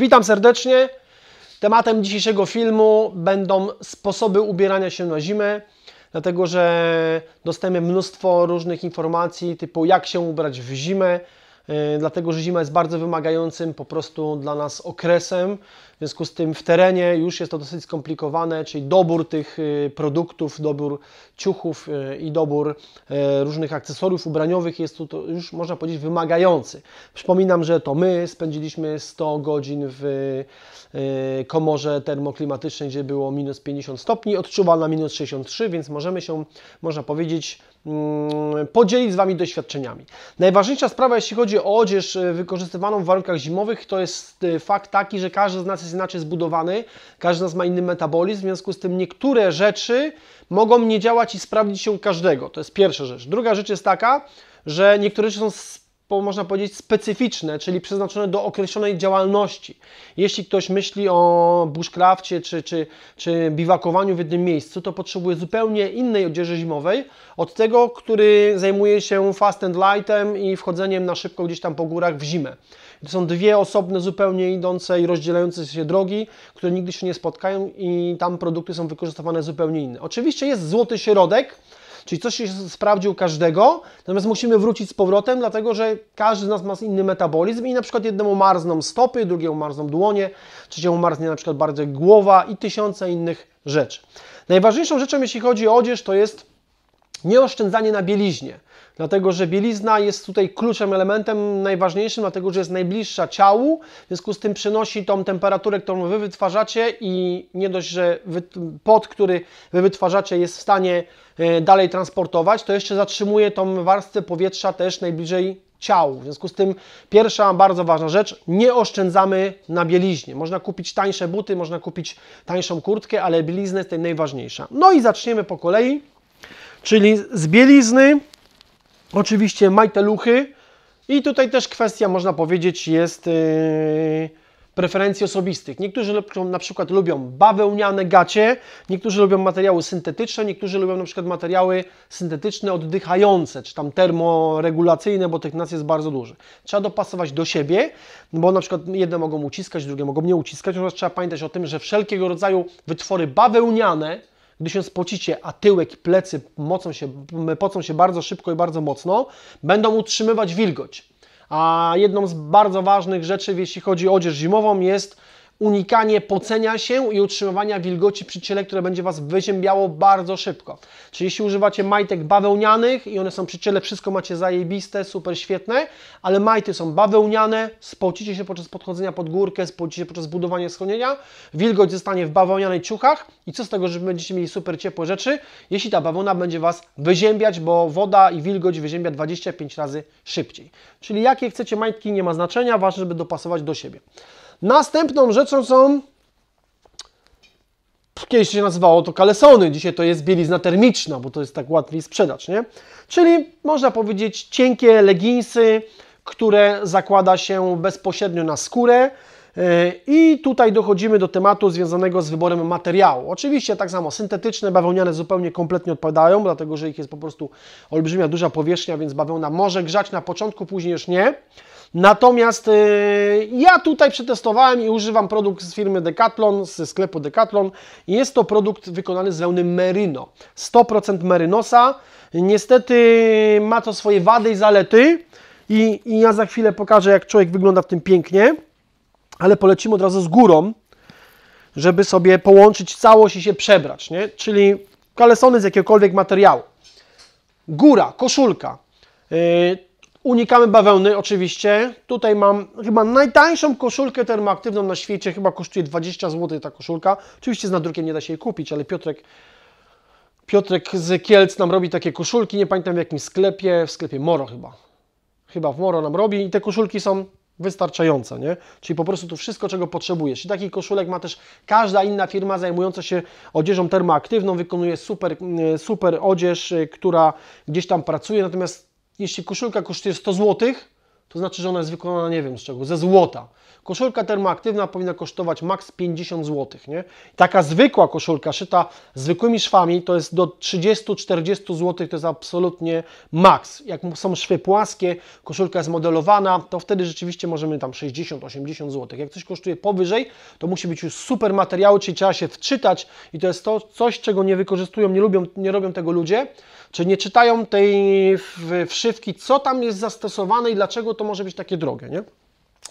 Witam serdecznie. Tematem dzisiejszego filmu będą sposoby ubierania się na zimę, dlatego że dostajemy mnóstwo różnych informacji typu jak się ubrać w zimę, yy, dlatego że zima jest bardzo wymagającym po prostu dla nas okresem. W związku z tym w terenie już jest to dosyć skomplikowane, czyli dobór tych yy, produktów, dobór ciuchów yy, i dobór różnych akcesoriów ubraniowych jest tu już można powiedzieć wymagający. Przypominam, że to my spędziliśmy 100 godzin w komorze termoklimatycznej, gdzie było minus 50 stopni, odczuwa na minus 63, więc możemy się, można powiedzieć, mm, podzielić z Wami doświadczeniami. Najważniejsza sprawa, jeśli chodzi o odzież wykorzystywaną w warunkach zimowych, to jest fakt taki, że każdy z nas jest inaczej zbudowany, każdy z nas ma inny metabolizm, w związku z tym niektóre rzeczy mogą nie działać i sprawdzić się każdego. To jest pierwsza rzecz. Druga rzecz jest taka, że niektóre rzeczy są można powiedzieć, specyficzne, czyli przeznaczone do określonej działalności. Jeśli ktoś myśli o bushcrafcie czy, czy, czy biwakowaniu w jednym miejscu, to potrzebuje zupełnie innej odzieży zimowej od tego, który zajmuje się fast and lightem i wchodzeniem na szybko gdzieś tam po górach w zimę. To są dwie osobne, zupełnie idące i rozdzielające się drogi, które nigdy się nie spotkają i tam produkty są wykorzystywane zupełnie inne. Oczywiście jest złoty środek, Czyli coś się sprawdzi u każdego, natomiast musimy wrócić z powrotem, dlatego że każdy z nas ma inny metabolizm i na przykład jednemu marzną stopy, drugiemu marzną dłonie, trzeciemu marznie na przykład bardziej głowa i tysiące innych rzeczy. Najważniejszą rzeczą, jeśli chodzi o odzież, to jest nieoszczędzanie na bieliźnie. Dlatego, że bielizna jest tutaj kluczem, elementem najważniejszym, dlatego, że jest najbliższa ciału, w związku z tym przynosi tą temperaturę, którą Wy wytwarzacie i nie dość, że pot, który Wy wytwarzacie jest w stanie e, dalej transportować, to jeszcze zatrzymuje tą warstwę powietrza też najbliżej ciału. W związku z tym pierwsza bardzo ważna rzecz, nie oszczędzamy na bieliźnie. Można kupić tańsze buty, można kupić tańszą kurtkę, ale bielizna jest tutaj najważniejsza. No i zaczniemy po kolei, czyli z bielizny Oczywiście majteluchy i tutaj też kwestia, można powiedzieć, jest yy, preferencji osobistych. Niektórzy lubią, na przykład lubią bawełniane gacie, niektórzy lubią materiały syntetyczne, niektórzy lubią na przykład materiały syntetyczne oddychające, czy tam termoregulacyjne, bo tych nas jest bardzo dużo. Trzeba dopasować do siebie, bo na przykład jedne mogą uciskać, drugie mogą nie uciskać, natomiast trzeba pamiętać o tym, że wszelkiego rodzaju wytwory bawełniane, gdy się spocicie, a tyłek i plecy mocą się, pocą się bardzo szybko i bardzo mocno, będą utrzymywać wilgoć. A jedną z bardzo ważnych rzeczy, jeśli chodzi o odzież zimową, jest unikanie pocenia się i utrzymywania wilgoci przy ciele, które będzie Was wyziębiało bardzo szybko. Czyli jeśli używacie majtek bawełnianych i one są przy ciele, wszystko macie zajebiste, super świetne, ale majty są bawełniane, spocicie się podczas podchodzenia pod górkę, spocicie podczas budowania schronienia, wilgoć zostanie w bawełnianej ciuchach i co z tego, że będziecie mieli super ciepłe rzeczy, jeśli ta bawełna będzie Was wyziębiać, bo woda i wilgoć wyziębia 25 razy szybciej. Czyli jakie chcecie majtki nie ma znaczenia, ważne, żeby dopasować do siebie. Następną rzeczą są Kiedyś się nazywało to kalesony, dzisiaj to jest bielizna termiczna, bo to jest tak łatwiej sprzedać, nie? Czyli można powiedzieć cienkie leginsy, które zakłada się bezpośrednio na skórę. E, I tutaj dochodzimy do tematu związanego z wyborem materiału. Oczywiście tak samo syntetyczne, bawełniane zupełnie kompletnie odpadają, dlatego że ich jest po prostu olbrzymia, duża powierzchnia, więc bawełna może grzać na początku, później już nie. Natomiast y, ja tutaj przetestowałem i używam produkt z firmy Decathlon, ze sklepu Decathlon. Jest to produkt wykonany z wełny merino. 100% merynosa. Niestety ma to swoje wady i zalety i, i ja za chwilę pokażę, jak człowiek wygląda w tym pięknie. Ale polecimy od razu z górą, żeby sobie połączyć całość i się przebrać, nie? Czyli kalesony z jakiegokolwiek materiału. Góra, koszulka. Yy, Unikamy bawełny oczywiście. Tutaj mam chyba najtańszą koszulkę termoaktywną na świecie. Chyba kosztuje 20 zł ta koszulka. Oczywiście z nadrukiem nie da się jej kupić, ale Piotrek, Piotrek z Kielc nam robi takie koszulki. Nie pamiętam w jakim sklepie. W sklepie Moro chyba. Chyba w Moro nam robi i te koszulki są wystarczające, nie? Czyli po prostu to wszystko, czego potrzebujesz. I taki koszulek ma też każda inna firma zajmująca się odzieżą termoaktywną, wykonuje super, super odzież, która gdzieś tam pracuje, natomiast jeśli koszulka kosztuje 100 zł, to znaczy, że ona jest wykonana nie wiem z czego, ze złota. Koszulka termoaktywna powinna kosztować maks 50 zł. Nie? Taka zwykła koszulka szyta zwykłymi szwami to jest do 30-40 zł, to jest absolutnie maks. Jak są szwy płaskie, koszulka jest modelowana, to wtedy rzeczywiście możemy tam 60-80 zł. Jak coś kosztuje powyżej, to musi być już super materiały, czyli trzeba się wczytać i to jest to coś, czego nie wykorzystują, nie lubią, nie robią tego ludzie, czyli nie czytają tej wszywki, co tam jest zastosowane i dlaczego to może być takie drogie. Nie?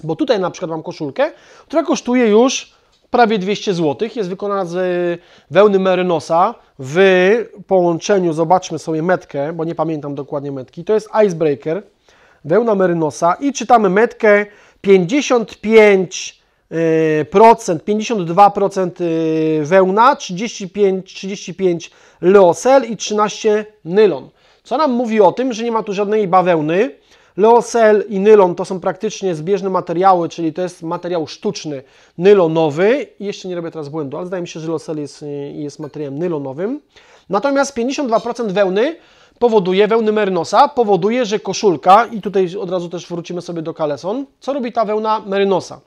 Bo tutaj na przykład mam koszulkę, która kosztuje już prawie 200 zł. Jest wykonana z wełny merynosa w połączeniu, zobaczmy sobie metkę, bo nie pamiętam dokładnie metki. To jest Icebreaker, wełna merynosa i czytamy metkę 55 procent, 52% y, wełna, 35, 35 leocel i 13 nylon. Co nam mówi o tym, że nie ma tu żadnej bawełny, Leocel i nylon to są praktycznie zbieżne materiały, czyli to jest materiał sztuczny, nylonowy. Jeszcze nie robię teraz błędu, ale zdaje mi się, że leocel jest, jest materiałem nylonowym. Natomiast 52% wełny powoduje, wełny merynosa, powoduje, że koszulka, i tutaj od razu też wrócimy sobie do kaleson, co robi ta wełna merynosa?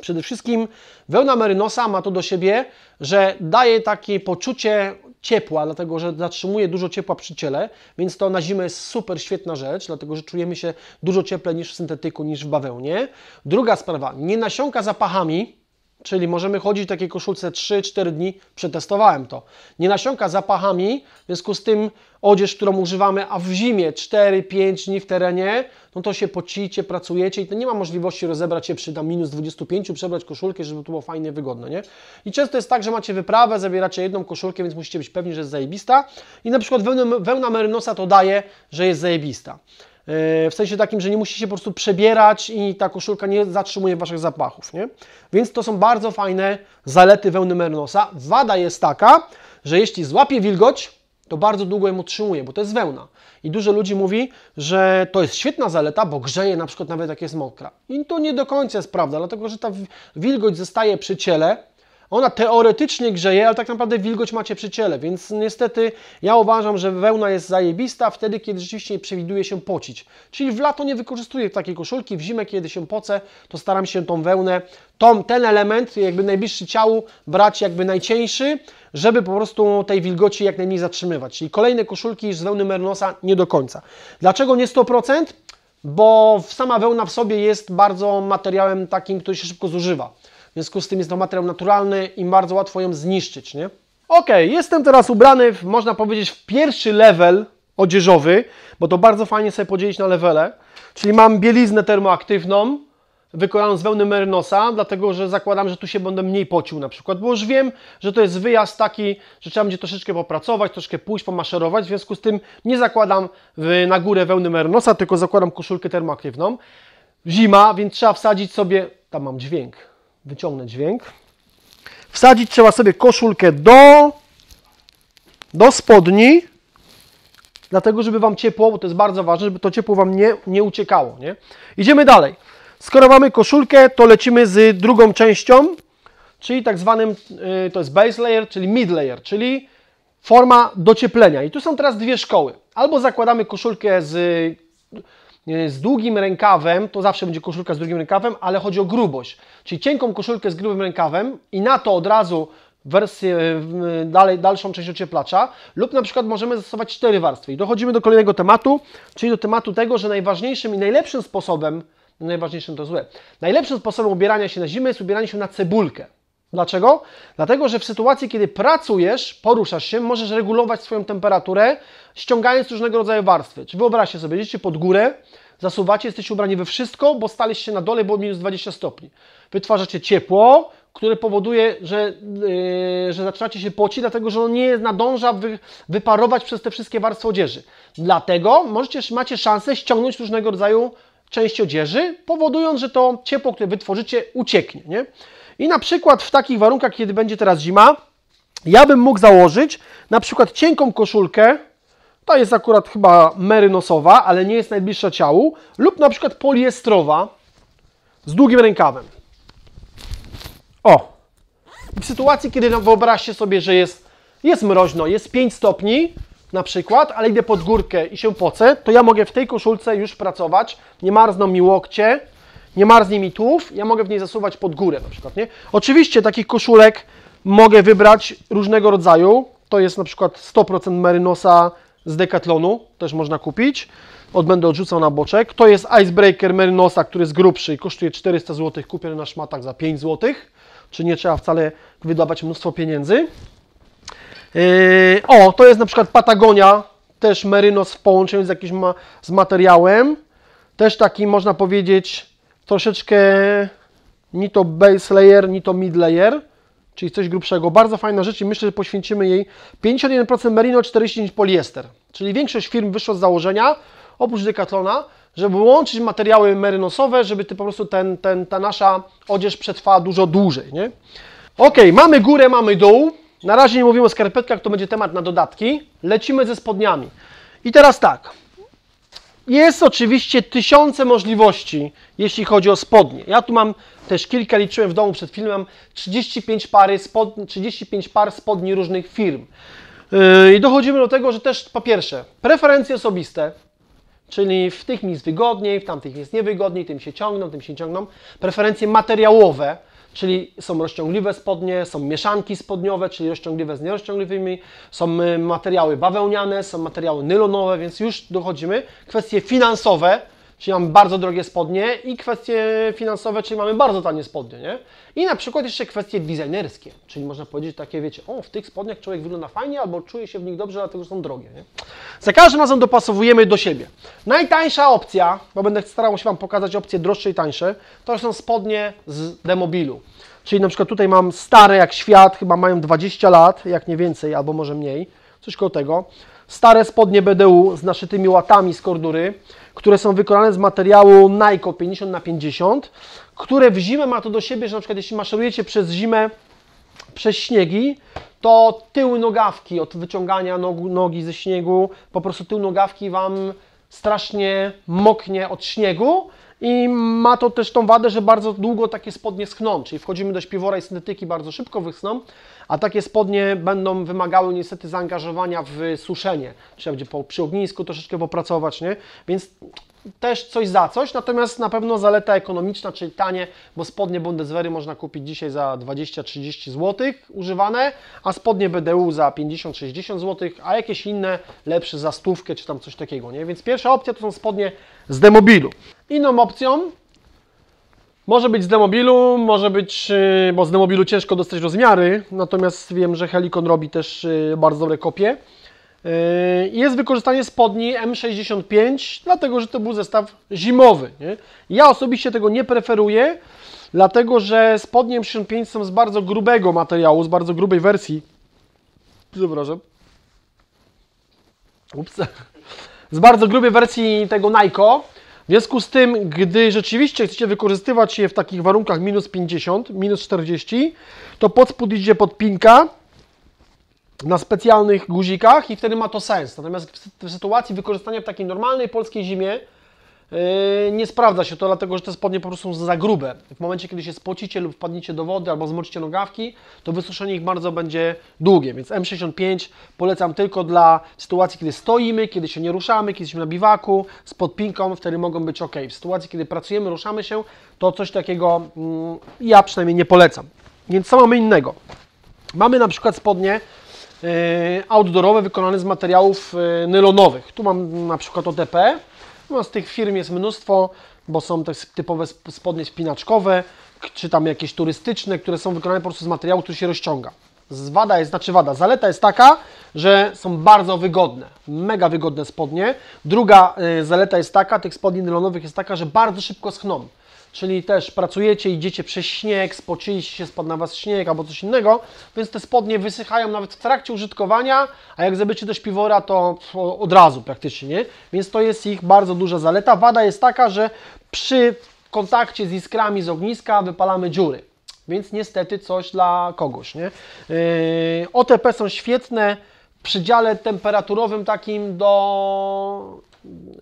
Przede wszystkim wełna merynosa ma to do siebie, że daje takie poczucie ciepła, dlatego że zatrzymuje dużo ciepła przy ciele, więc to na zimę jest super świetna rzecz, dlatego że czujemy się dużo cieplej niż w syntetyku, niż w bawełnie. Druga sprawa, nie nasiąka zapachami, Czyli możemy chodzić w takiej koszulce 3-4 dni, przetestowałem to. Nie nasiąka zapachami, w związku z tym odzież, którą używamy, a w zimie 4-5 dni w terenie, no to się pocicie, pracujecie i to nie ma możliwości rozebrać się przy tam minus 25, przebrać koszulkę, żeby to było fajnie, wygodne, nie? I często jest tak, że macie wyprawę, zabieracie jedną koszulkę, więc musicie być pewni, że jest zajebista i na przykład wełna, wełna merynosa to daje, że jest zajebista. E, w sensie takim, że nie musicie po prostu przebierać i ta koszulka nie zatrzymuje Waszych zapachów, nie? Więc to są bardzo fajne zalety wełny merinosa. Wada jest taka, że jeśli złapie wilgoć, to bardzo długo ją utrzymuje, bo to jest wełna. I dużo ludzi mówi, że to jest świetna zaleta, bo grzeje na przykład nawet jak jest mokra. I to nie do końca jest prawda, dlatego że ta wilgoć zostaje przy ciele, ona teoretycznie grzeje, ale tak naprawdę wilgoć macie przy ciele, więc niestety ja uważam, że wełna jest zajebista wtedy, kiedy rzeczywiście przewiduje się pocić. Czyli w lato nie wykorzystuję takiej koszulki, w zimę, kiedy się pocę, to staram się tą wełnę, tą, ten element jakby najbliższy ciału brać jakby najcieńszy, żeby po prostu tej wilgoci jak najmniej zatrzymywać. Czyli kolejne koszulki z wełny merinosa nie do końca. Dlaczego nie 100%? Bo sama wełna w sobie jest bardzo materiałem takim, który się szybko zużywa. W związku z tym jest to materiał naturalny i bardzo łatwo ją zniszczyć, nie? Ok, jestem teraz ubrany, w, można powiedzieć, w pierwszy level odzieżowy, bo to bardzo fajnie sobie podzielić na levele. Czyli mam bieliznę termoaktywną, wykonaną z wełny merynosa, dlatego że zakładam, że tu się będę mniej pocił na przykład, bo już wiem, że to jest wyjazd taki, że trzeba będzie troszeczkę popracować, troszkę pójść, pomaszerować, w związku z tym nie zakładam na górę wełny merynosa, tylko zakładam koszulkę termoaktywną. Zima, więc trzeba wsadzić sobie, tam mam dźwięk, wyciągnę dźwięk. Wsadzić trzeba sobie koszulkę do, do spodni, dlatego żeby Wam ciepło, bo to jest bardzo ważne, żeby to ciepło Wam nie, nie uciekało. Nie? Idziemy dalej. Skoro mamy koszulkę, to lecimy z drugą częścią, czyli tak zwanym, y, to jest base layer, czyli mid layer, czyli forma docieplenia. I tu są teraz dwie szkoły. Albo zakładamy koszulkę z z długim rękawem, to zawsze będzie koszulka z długim rękawem, ale chodzi o grubość. Czyli cienką koszulkę z grubym rękawem i na to od razu wersję, dalej, dalszą część ocieplacza, lub na przykład możemy zastosować cztery warstwy. I dochodzimy do kolejnego tematu, czyli do tematu tego, że najważniejszym i najlepszym sposobem, najważniejszym to złe, najlepszym sposobem ubierania się na zimę jest ubieranie się na cebulkę. Dlaczego? Dlatego, że w sytuacji, kiedy pracujesz, poruszasz się, możesz regulować swoją temperaturę, ściągając różnego rodzaju warstwy. Czy wyobraźcie sobie, idziecie pod górę, zasuwacie, jesteście ubrani we wszystko, bo staliście na dole, bo minus 20 stopni. Wytwarzacie ciepło, które powoduje, że, yy, że zaczynacie się pocić, dlatego że on nie nadąża wy, wyparować przez te wszystkie warstwy odzieży. Dlatego możecie, macie szansę ściągnąć różnego rodzaju części odzieży, powodując, że to ciepło, które wytworzycie, ucieknie. Nie? I na przykład w takich warunkach, kiedy będzie teraz zima, ja bym mógł założyć na przykład cienką koszulkę, to jest akurat chyba merynosowa, ale nie jest najbliższa ciału, lub na przykład poliestrowa z długim rękawem. O! W sytuacji, kiedy no, wyobraźcie sobie, że jest, jest mroźno, jest 5 stopni, na przykład, ale idę pod górkę i się pocę, to ja mogę w tej koszulce już pracować, nie marzną mi łokcie, nie marznie mi tułów, ja mogę w niej zasuwać pod górę na przykład, nie? Oczywiście takich koszulek mogę wybrać różnego rodzaju, to jest na przykład 100% Merynosa z Decathlonu, też można kupić, od będę odrzucał na boczek. To jest Icebreaker Merynosa, który jest grubszy i kosztuje 400 zł, kupiony na szmatach za 5 zł, czy nie trzeba wcale wydawać mnóstwo pieniędzy. Yy, o, to jest na przykład Patagonia, też Merynos w połączeniu z jakimś ma, z materiałem. Też taki można powiedzieć troszeczkę ni to base layer, ni to mid layer, czyli coś grubszego. Bardzo fajna rzecz i myślę, że poświęcimy jej 51% merino, 49% poliester. Czyli większość firm wyszło z założenia, oprócz Decathlona, żeby łączyć materiały merynosowe, żeby ty po prostu ten, ten, ta nasza odzież przetrwała dużo dłużej. Nie? Ok, mamy górę, mamy dół. Na razie nie mówimy o skarpetkach, to będzie temat na dodatki. Lecimy ze spodniami. I teraz tak. Jest oczywiście tysiące możliwości, jeśli chodzi o spodnie. Ja tu mam też kilka, liczyłem w domu przed filmem, 35, pary spod, 35 par spodni różnych firm. Yy, I dochodzimy do tego, że też po pierwsze, preferencje osobiste, czyli w tych mi jest wygodniej, w tamtych jest niewygodniej, tym się ciągną, tym się ciągną. Preferencje materiałowe, czyli są rozciągliwe spodnie, są mieszanki spodniowe, czyli rozciągliwe z nierozciągliwymi, są y, materiały bawełniane, są materiały nylonowe, więc już dochodzimy. Kwestie finansowe, czyli mamy bardzo drogie spodnie i kwestie finansowe, czyli mamy bardzo tanie spodnie, nie? I na przykład jeszcze kwestie designerskie, czyli można powiedzieć takie, wiecie, o, w tych spodniach człowiek wygląda fajnie albo czuje się w nich dobrze, dlatego że są drogie, nie? Za każdym razem dopasowujemy do siebie. Najtańsza opcja, bo będę starał się Wam pokazać opcje droższe i tańsze, to są spodnie z demobilu. Czyli na przykład tutaj mam stare jak świat, chyba mają 20 lat, jak nie więcej, albo może mniej, coś koło tego. Stare spodnie BDU z naszytymi łatami z kordury, które są wykonane z materiału Nike 50 na 50 które w zimę ma to do siebie, że na przykład jeśli maszerujecie przez zimę, przez śniegi, to tył nogawki od wyciągania nogi ze śniegu, po prostu tył nogawki Wam strasznie moknie od śniegu i ma to też tą wadę, że bardzo długo takie spodnie schną, czyli wchodzimy do śpiwora i syntetyki bardzo szybko wyschną, a takie spodnie będą wymagały niestety zaangażowania w suszenie. Trzeba będzie po, przy ognisku troszeczkę popracować, nie? Więc też coś za coś, natomiast na pewno zaleta ekonomiczna, czyli tanie, bo spodnie Bundeswehry można kupić dzisiaj za 20-30 zł używane, a spodnie BDU za 50-60 zł, a jakieś inne lepsze za stówkę czy tam coś takiego, nie? Więc pierwsza opcja to są spodnie z demobilu. Inną opcją może być z demobilu, może być, y, bo z demobilu ciężko dostać rozmiary, natomiast wiem, że Helikon robi też y, bardzo dobre kopie. Y, jest wykorzystanie spodni M65, dlatego że to był zestaw zimowy. Nie? Ja osobiście tego nie preferuję, dlatego że spodnie M65 są z bardzo grubego materiału, z bardzo grubej wersji. Przepraszam. Ups. Z bardzo grubej wersji tego Nike. W związku z tym, gdy rzeczywiście chcecie wykorzystywać je w takich warunkach minus 50, minus 40, to pod spód idzie podpinka na specjalnych guzikach i wtedy ma to sens. Natomiast w sytuacji wykorzystania w takiej normalnej polskiej zimie nie sprawdza się to, dlatego że te spodnie po prostu są za grube. W momencie, kiedy się spocicie lub wpadniecie do wody albo zmoczycie nogawki, to wysuszenie ich bardzo będzie długie, więc M65 polecam tylko dla sytuacji, kiedy stoimy, kiedy się nie ruszamy, kiedy jesteśmy na biwaku, z podpinką, wtedy mogą być ok. W sytuacji, kiedy pracujemy, ruszamy się, to coś takiego mm, ja przynajmniej nie polecam. Więc co mamy innego? Mamy na przykład spodnie E, outdoorowe wykonane z materiałów e, nylonowych. Tu mam na przykład OTP. No, z tych firm jest mnóstwo, bo są te typowe spodnie spinaczkowe, czy tam jakieś turystyczne, które są wykonane po prostu z materiału, który się rozciąga. Wada jest, znaczy wada, zaleta jest taka, że są bardzo wygodne, mega wygodne spodnie. Druga y, zaleta jest taka, tych spodni nylonowych jest taka, że bardzo szybko schną czyli też pracujecie, idziecie przez śnieg, spociliście się, spadł na Was śnieg albo coś innego, więc te spodnie wysychają nawet w trakcie użytkowania, a jak zabycie do śpiwora, to od razu praktycznie, nie? Więc to jest ich bardzo duża zaleta. Wada jest taka, że przy kontakcie z iskrami z ogniska wypalamy dziury. Więc niestety coś dla kogoś, nie? Yy, OTP są świetne w przedziale temperaturowym takim do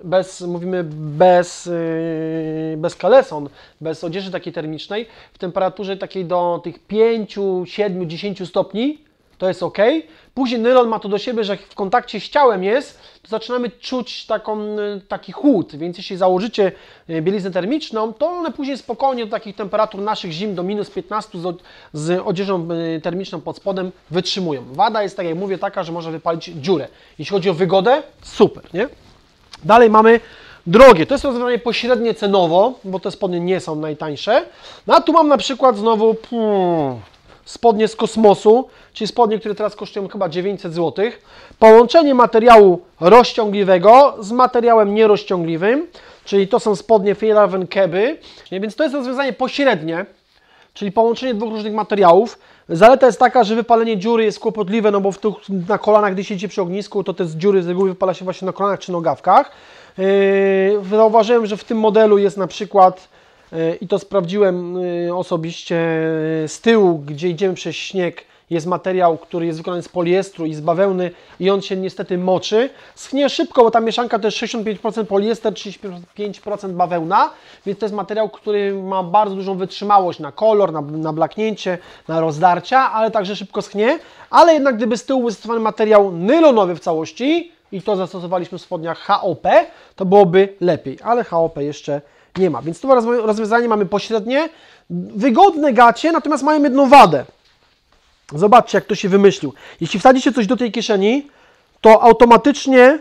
bez, mówimy bez, yy, bez kaleson, bez odzieży takiej termicznej, w temperaturze takiej do tych 5, 7, 10 stopni, to jest ok. Później nylon ma to do siebie, że jak w kontakcie z ciałem jest, to zaczynamy czuć taką, y, taki chłód, więc jeśli założycie y, bieliznę termiczną, to one później spokojnie do takich temperatur naszych zim do minus 15 z, z odzieżą y, termiczną pod spodem wytrzymują. Wada jest, tak jak mówię, taka, że może wypalić dziurę. Jeśli chodzi o wygodę, super, nie? Dalej mamy drogie. To jest rozwiązanie pośrednie cenowo, bo te spodnie nie są najtańsze. No a tu mam na przykład znowu hmm, spodnie z kosmosu, czyli spodnie, które teraz kosztują chyba 900 zł. Połączenie materiału rozciągliwego z materiałem nierozciągliwym, czyli to są spodnie Fjellraven Keby, więc to jest rozwiązanie pośrednie, czyli połączenie dwóch różnych materiałów. Zaleta jest taka, że wypalenie dziury jest kłopotliwe, no bo w tych, na kolanach, gdy siedzicie przy ognisku, to te dziury z reguły wypala się właśnie na kolanach czy nogawkach. Yy, zauważyłem, że w tym modelu jest na przykład, yy, i to sprawdziłem yy, osobiście, yy, z tyłu, gdzie idziemy przez śnieg, jest materiał, który jest wykonany z poliestru i z bawełny i on się niestety moczy. Schnie szybko, bo ta mieszanka to jest 65% poliester, 35% bawełna, więc to jest materiał, który ma bardzo dużą wytrzymałość na kolor, na, na blaknięcie, na rozdarcia, ale także szybko schnie. Ale jednak gdyby z tyłu był zastosowany materiał nylonowy w całości i to zastosowaliśmy w spodniach HOP, to byłoby lepiej, ale HOP jeszcze nie ma. Więc tu rozwiązanie mamy pośrednie, wygodne gacie, natomiast mają jedną wadę. Zobaczcie, jak to się wymyślił. Jeśli wsadzicie coś do tej kieszeni, to automatycznie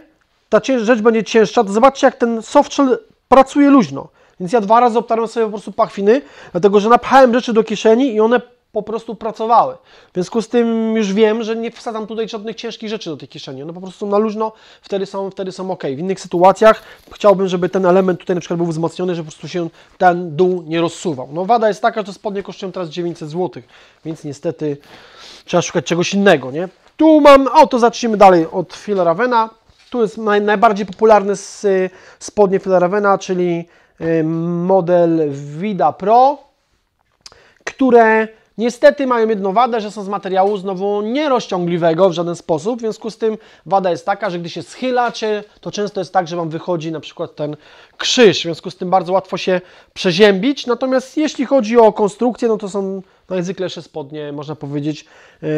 ta rzecz będzie cięższa. To zobaczcie, jak ten softshell pracuje luźno. Więc ja dwa razy obtarłem sobie po prostu pachwiny, dlatego że napchałem rzeczy do kieszeni i one po prostu pracowały. W związku z tym już wiem, że nie wsadzam tutaj żadnych ciężkich rzeczy do tej kieszeni. One po prostu na luźno wtedy są, wtedy są ok. W innych sytuacjach chciałbym, żeby ten element tutaj na przykład był wzmocniony, żeby po prostu się ten dół nie rozsuwał. No wada jest taka, że spodnie kosztują teraz 900 zł, więc niestety trzeba szukać czegoś innego, nie? Tu mam, o to zacznijmy dalej od Phil Ravena. Tu jest naj, najbardziej popularny z y, spodnie Phil Ravena, czyli y, model Vida Pro, które niestety mają jedną wadę, że są z materiału znowu nierozciągliwego w żaden sposób. W związku z tym wada jest taka, że gdy się schylacie, to często jest tak, że Wam wychodzi na przykład ten krzyż. W związku z tym bardzo łatwo się przeziębić. Natomiast jeśli chodzi o konstrukcję, no to są najzwyklejsze spodnie, można powiedzieć, yy,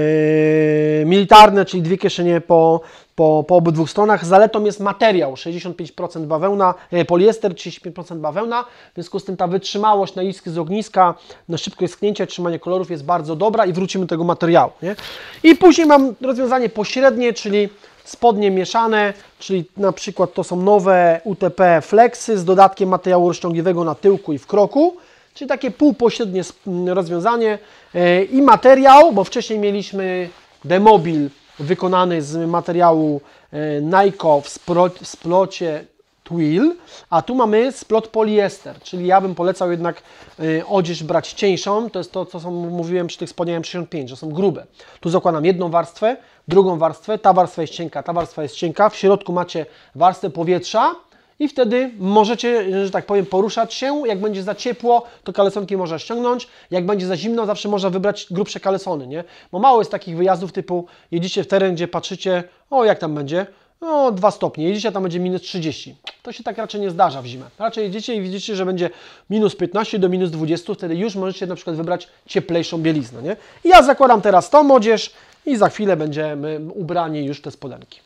militarne, czyli dwie kieszenie po, po, po obydwu stronach. Zaletą jest materiał, 65% bawełna, e, poliester, 35% bawełna, w związku z tym ta wytrzymałość na iskry z ogniska, na szybkość schnięcia, trzymanie kolorów jest bardzo dobra i wrócimy do tego materiału. Nie? I później mam rozwiązanie pośrednie, czyli spodnie mieszane, czyli na przykład to są nowe UTP Flexy z dodatkiem materiału rozciągliwego na tyłku i w kroku. Czyli takie półpośrednie rozwiązanie E, i materiał, bo wcześniej mieliśmy demobil wykonany z materiału e, Nyko w w splocie twill, a tu mamy splot poliester, czyli ja bym polecał jednak e, odzież brać cieńszą, to jest to, co mówiłem przy tych spodniach 65, że są grube. Tu zakładam jedną warstwę, drugą warstwę, ta warstwa jest cienka, ta warstwa jest cienka, w środku macie warstwę powietrza, i wtedy możecie, że tak powiem, poruszać się. Jak będzie za ciepło, to kalesonki można ściągnąć. Jak będzie za zimno, zawsze można wybrać grubsze kalesony, nie? Bo mało jest takich wyjazdów typu jedziecie w teren, gdzie patrzycie, o jak tam będzie, no 2 stopnie, jedziecie, a tam będzie minus 30. To się tak raczej nie zdarza w zimę. Raczej jedziecie i widzicie, że będzie minus 15 do minus 20, wtedy już możecie na przykład wybrać cieplejszą bieliznę, nie? Ja zakładam teraz tą odzież i za chwilę będziemy ubrani już w te spodenki.